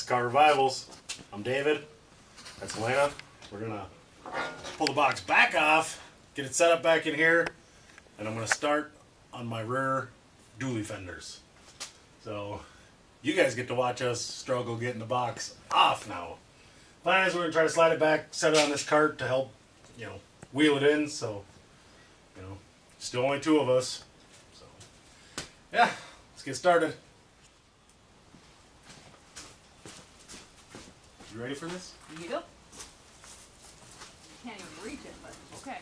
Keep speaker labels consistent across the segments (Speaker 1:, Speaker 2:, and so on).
Speaker 1: Car Revivals. I'm David. That's Elena. We're gonna pull the box back off, get it set up back in here, and I'm gonna start on my rear dually fenders. So you guys get to watch us struggle getting the box off now. Plan is we're gonna try to slide it back, set it on this cart to help, you know, wheel it in. So, you know, still only two of us. So, yeah, let's get started. You ready for this?
Speaker 2: Yep. You can't even reach it, but okay.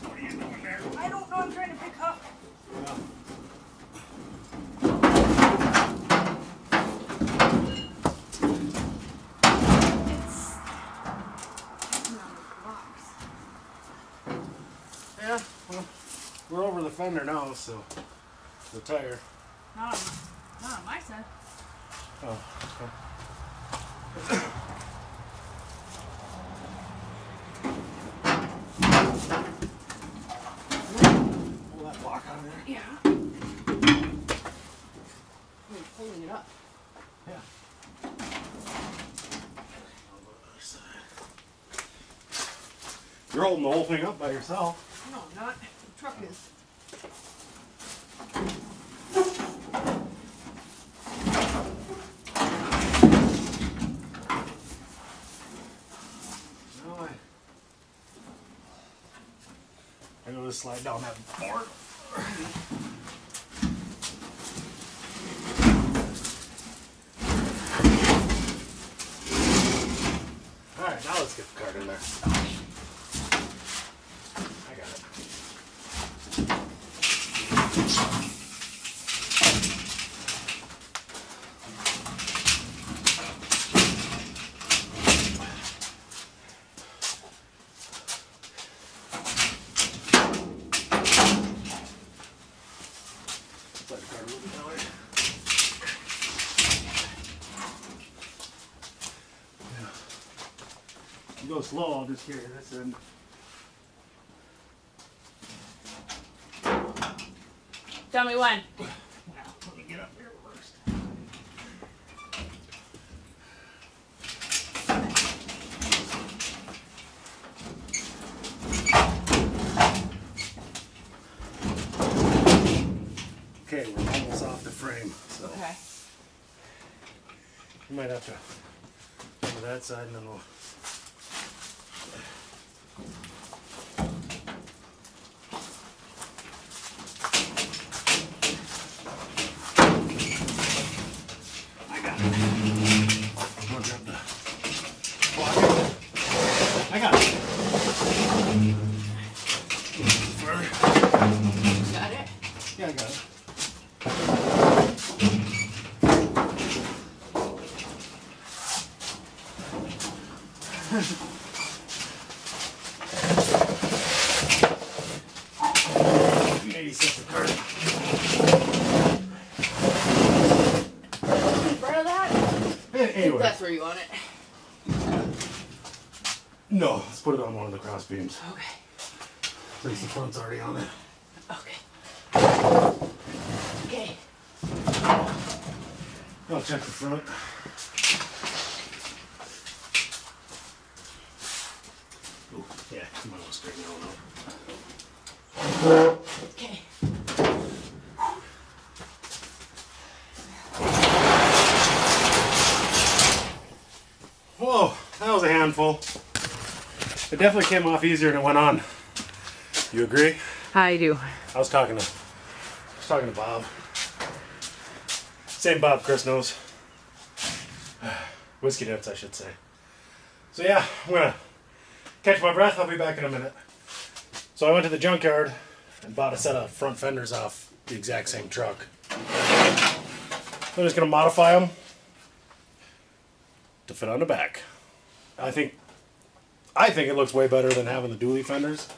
Speaker 1: What are you doing there?
Speaker 2: I don't know. I'm trying to pick up. It's hanging on the box.
Speaker 1: Yeah, well, we're over the fender now, so the tire.
Speaker 2: Not on, not on my side.
Speaker 1: Oh, Pull that block out there.
Speaker 2: Yeah. We're pulling it up.
Speaker 1: Yeah. You're holding the whole thing up by yourself.
Speaker 2: No, I'm not. The truck is.
Speaker 1: No, I. I go to slide down that board. All right, now let's get the card in there. I got it. Slide the card a little bit that way. You go slow, I'll just carry this in.
Speaker 2: Tell me when.
Speaker 1: Now, let me get up here first. Okay, we're almost off the frame, so
Speaker 2: Okay.
Speaker 1: you might have to go to that side and then we'll. I got it. I'm gonna grab the block. I got it. Fur.
Speaker 2: Got it?
Speaker 1: Yeah, I got it. Eighty cents a card.
Speaker 2: In front of that?
Speaker 1: Anyway,
Speaker 2: That's where you want it.
Speaker 1: no, let's put it on one of the cross beams.
Speaker 2: Okay.
Speaker 1: Since the front's already on it.
Speaker 2: Okay. Okay.
Speaker 1: I'll check the front. Ooh, yeah, you might want to straighten that one out.
Speaker 2: Okay.
Speaker 1: That was a handful. It definitely came off easier than it went on. You agree?
Speaker 2: I do.
Speaker 1: I was talking to, I was talking to Bob. Same Bob Chris knows. Whiskey Dents, I should say. So yeah, I'm gonna catch my breath. I'll be back in a minute. So I went to the junkyard and bought a set of front fenders off the exact same truck. I'm just gonna modify them to fit on the back. I think, I think it looks way better than having the dually fenders.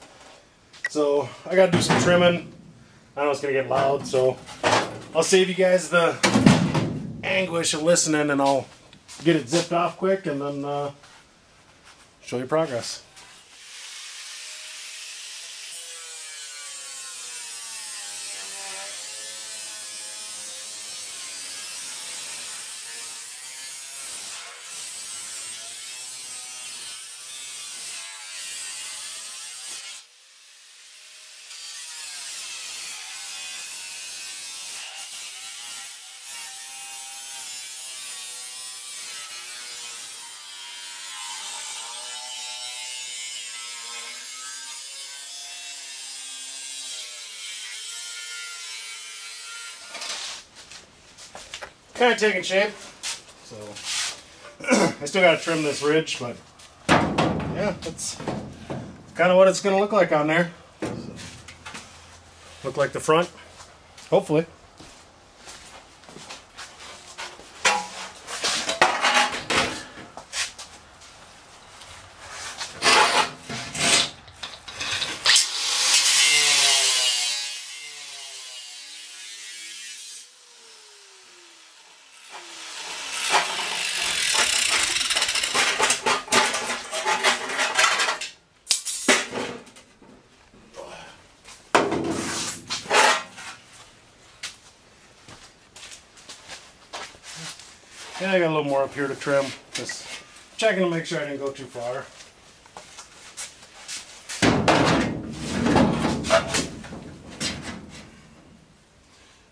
Speaker 1: So I gotta do some trimming. I know it's gonna get loud, so I'll save you guys the anguish of listening and I'll get it zipped off quick and then uh, show you progress. Kind of taking shape. So I still got to trim this ridge, but yeah, that's kind of what it's going to look like on there. Look like the front, hopefully. I got a little more up here to trim. Just checking to make sure I didn't go too far.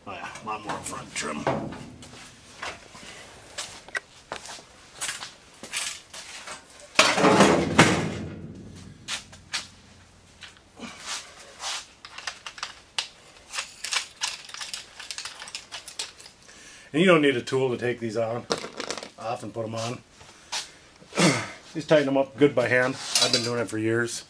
Speaker 1: Oh yeah, a lot more front trim. And you don't need a tool to take these on, off and put them on. Just tighten them up good by hand. I've been doing it for years.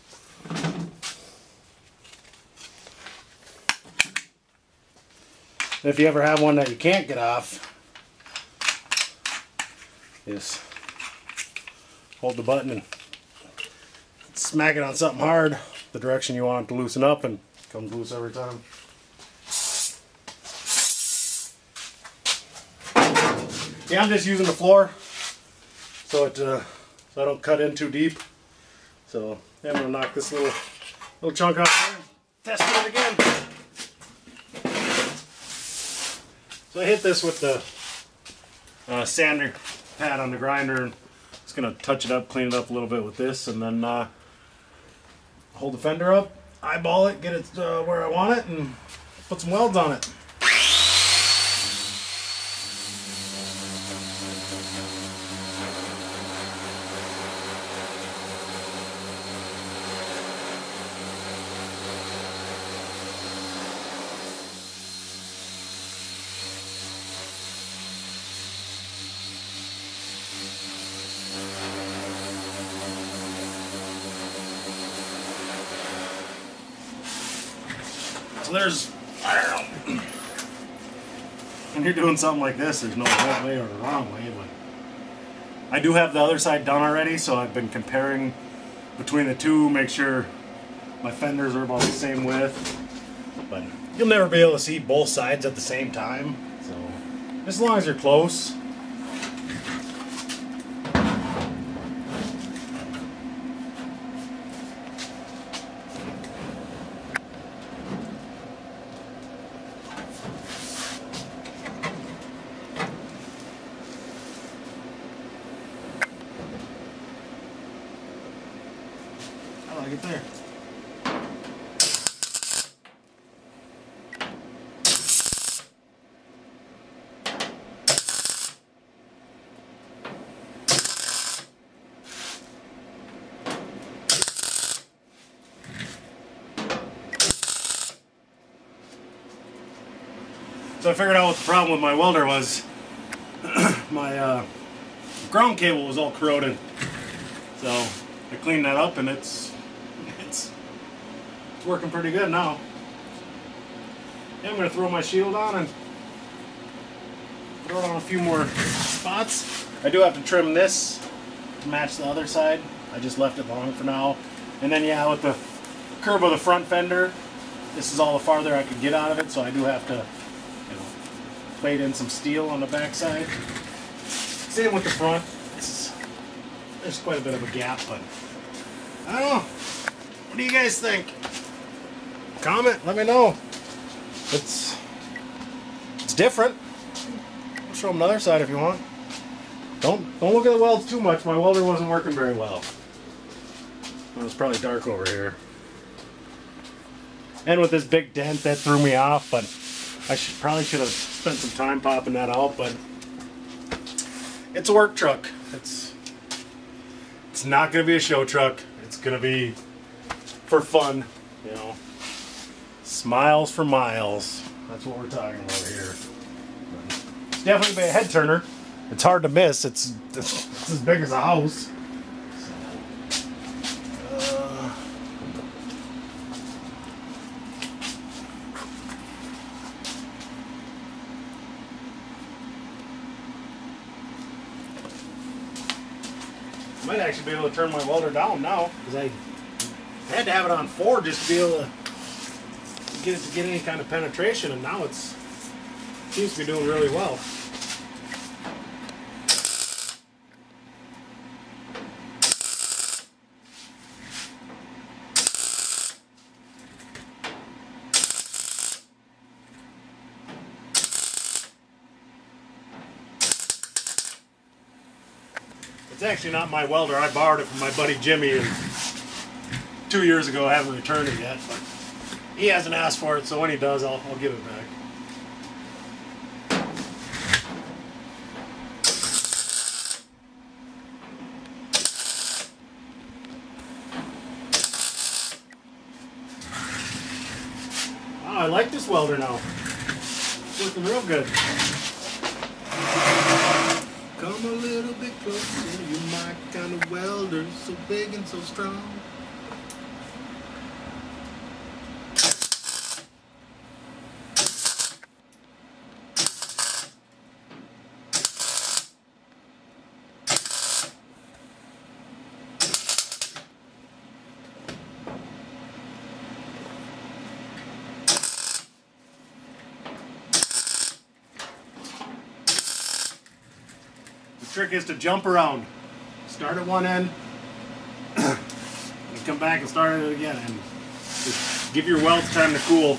Speaker 1: If you ever have one that you can't get off, just hold the button and smack it on something hard, the direction you want it to loosen up, and comes loose every time. Yeah, I'm just using the floor so it uh, so I don't cut in too deep. So yeah, I'm gonna knock this little little chunk off test it again. So I hit this with the uh, sander pad on the grinder and just gonna touch it up, clean it up a little bit with this, and then uh, hold the fender up, eyeball it, get it uh, where I want it, and put some welds on it. So there's, I don't know. When you're doing something like this, there's no right way or wrong way, but I do have the other side done already, so I've been comparing between the two, make sure my fenders are about the same width. But you'll never be able to see both sides at the same time, so as long as you're close. I like it there. So I figured out what the problem with my welder was. my uh, ground cable was all corroded. So I cleaned that up and it's it's it's working pretty good now. Yeah, I'm gonna throw my shield on and throw it on a few more spots. I do have to trim this to match the other side. I just left it long for now. And then yeah, with the curve of the front fender, this is all the farther I could get out of it, so I do have to plate in some steel on the back side. Same with the front. There's quite a bit of a gap, but I don't know. What do you guys think? Comment, let me know. It's it's different. I'll show them the other side if you want. Don't don't look at the welds too much. My welder wasn't working very well. It was probably dark over here. And with this big dent, that threw me off. But I should probably should have spent some time popping that out. But it's a work truck. It's it's not going to be a show truck. It's going to be for fun, you know. Smiles for miles. That's what we're talking about here. It's definitely be a head turner. It's hard to miss. It's, it's as big as a house. Actually be able to turn my welder down now because I had to have it on four just to be able to get it to get any kind of penetration, and now it's seems to be doing really well. Actually not my welder. I borrowed it from my buddy Jimmy and two years ago. I haven't returned it yet, but he hasn't asked for it, so when he does, I'll, I'll give it back. Wow, I like this welder now. It's working real good. Come a little bit closer, my kind welder, so big and so strong. The trick is to jump around. Start at one end, and come back and start it again, and just give your welds time to cool.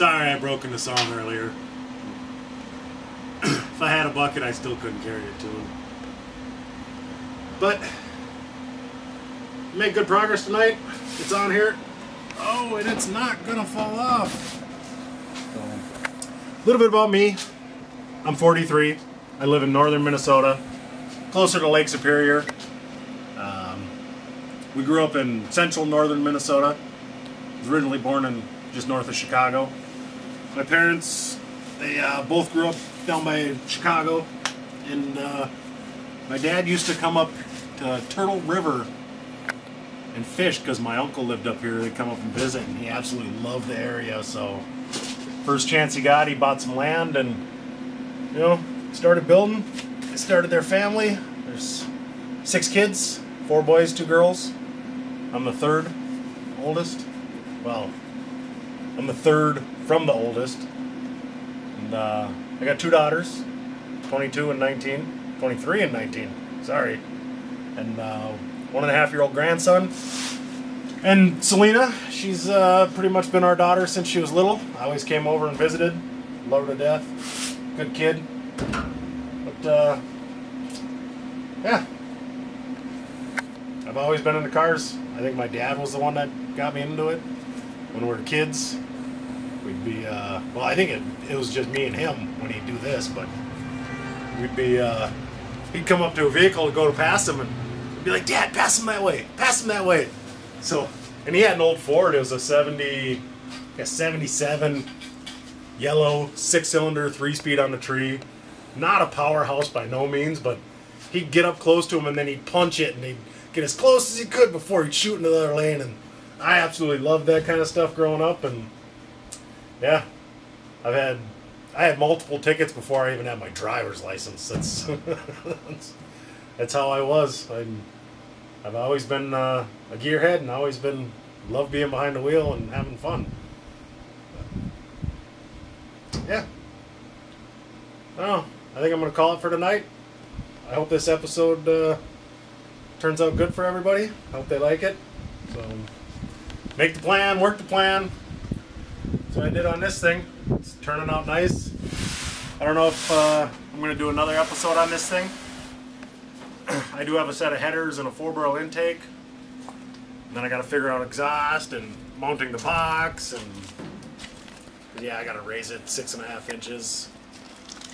Speaker 1: Sorry I broke into song earlier. if I had a bucket, I still couldn't carry it to him. But, made good progress tonight. It's on here. Oh, and it's not gonna fall off. A little bit about me. I'm 43. I live in northern Minnesota, closer to Lake Superior. Um, we grew up in central northern Minnesota. I was originally born in just north of Chicago. My parents, they uh, both grew up down by Chicago, and uh, my dad used to come up to Turtle River and fish because my uncle lived up here. They'd come up and visit, and he absolutely loved the area. So, first chance he got, he bought some land and you know started building. They started their family. There's six kids, four boys, two girls. I'm the third oldest. Well, I'm the third from the oldest. And uh, I got two daughters, 22 and 19, 23 and 19. Sorry. And uh, one and a half year old grandson. And Selena, she's uh, pretty much been our daughter since she was little. I always came over and visited. Love her to death. Good kid. But, uh, yeah. I've always been into cars. I think my dad was the one that got me into it when we were kids. We'd be, uh, well, I think it, it was just me and him when he'd do this, but we'd be, uh, he'd come up to a vehicle to go to pass him and be like, Dad, pass him that way, pass him that way. So, and he had an old Ford, it was a 70, a 77 yellow, six cylinder, three speed on the tree. Not a powerhouse by no means, but he'd get up close to him and then he'd punch it and he'd get as close as he could before he'd shoot into the other lane. And I absolutely loved that kind of stuff growing up. And yeah, I've had I had multiple tickets before I even had my driver's license. That's that's, that's how I was. i I've always been uh, a gearhead and always been love being behind the wheel and having fun. Yeah, Oh, I think I'm to call it for tonight. I hope this episode uh, turns out good for everybody. I hope they like it. So, make the plan, work the plan. What I did on this thing. It's turning out nice. I don't know if uh, I'm going to do another episode on this thing. I do have a set of headers and a four barrel intake. And then I got to figure out exhaust and mounting the box and yeah, I got to raise it six and a half inches.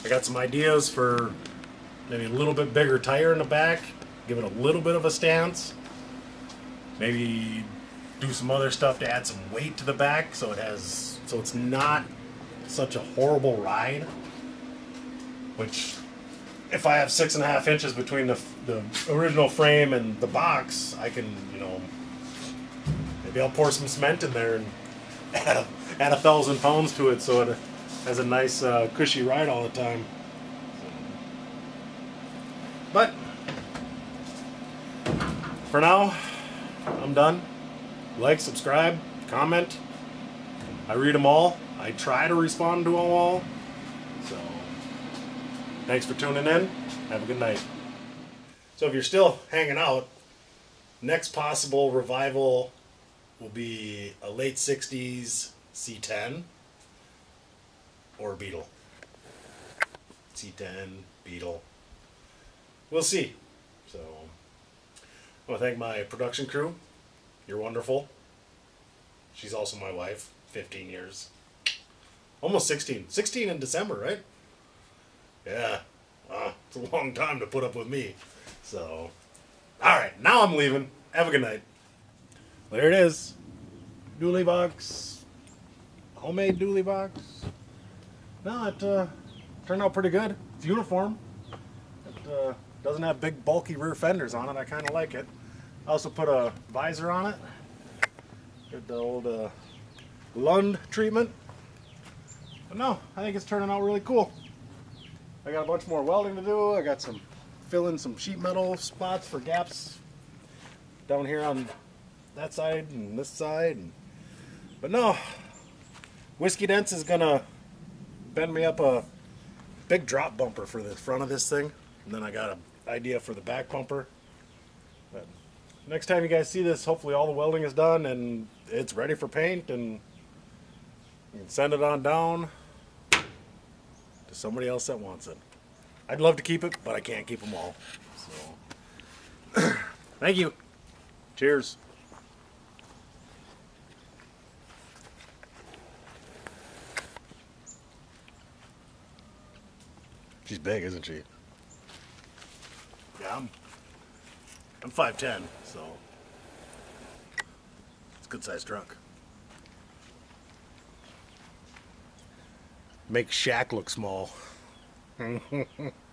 Speaker 1: I got some ideas for maybe a little bit bigger tire in the back, give it a little bit of a stance. Maybe do some other stuff to add some weight to the back so it has so it's not such a horrible ride. Which, if I have six and a half inches between the the original frame and the box, I can you know maybe I'll pour some cement in there and add a add a thousand pounds to it so it has a nice uh, cushy ride all the time. But for now, I'm done. Like, subscribe, comment. I read them all. I try to respond to them all. So, thanks for tuning in. Have a good night. So, if you're still hanging out, next possible revival will be a late 60s C10 or Beetle. C10, Beetle. We'll see. So, I want to thank my production crew. You're wonderful. She's also my wife. 15 years. Almost 16. 16 in December, right? Yeah. It's a long time to put up with me. So, alright, now I'm leaving. Have a good night. There it is. Dually box. Homemade dually box. No, it uh, turned out pretty good. It's uniform. It uh, doesn't have big bulky rear fenders on it. I kind of like it. I also put a visor on it. The old uh, Lund treatment. But no, I think it's turning out really cool. I got a bunch more welding to do. I got some filling some sheet metal spots for gaps down here on that side and this side. And, but no, Whiskey Dents is gonna bend me up a big drop bumper for the front of this thing. And then I got an idea for the back bumper. But next time you guys see this, hopefully all the welding is done and it's ready for paint and you can send it on down to somebody else that wants it. I'd love to keep it, but I can't keep them all. So, thank you. Cheers. She's big, isn't she? Yeah, I'm. I'm five ten, so it's a good sized truck. Make Shaq look small.